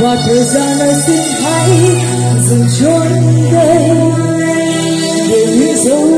và thời gian này xin hãy dừng trốn đây để như dấu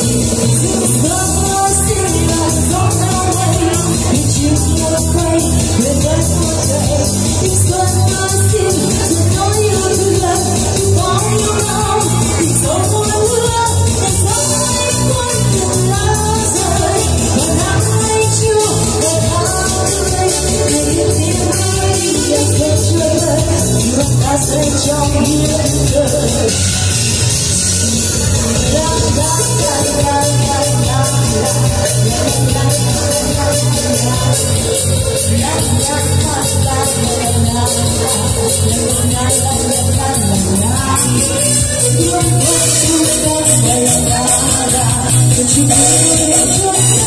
xin được